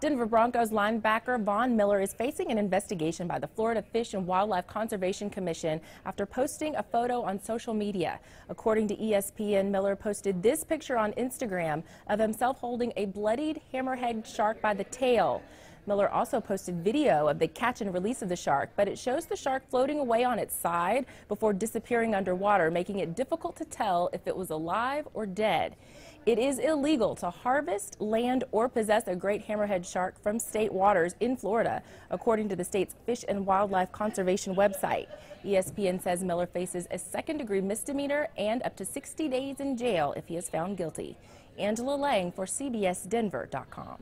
Denver Broncos linebacker Von Miller is facing an investigation by the Florida Fish and Wildlife Conservation Commission after posting a photo on social media. According to ESPN, Miller posted this picture on Instagram of himself holding a bloodied hammerhead shark by the tail. Miller also posted video of the catch and release of the shark, but it shows the shark floating away on its side before disappearing underwater, making it difficult to tell if it was alive or dead. It is illegal to harvest, land, or possess a great hammerhead shark from state waters in Florida, according to the state's Fish and Wildlife Conservation website. ESPN says Miller faces a second degree misdemeanor and up to 60 days in jail if he is found guilty. Angela Lang for CBSDenver.com.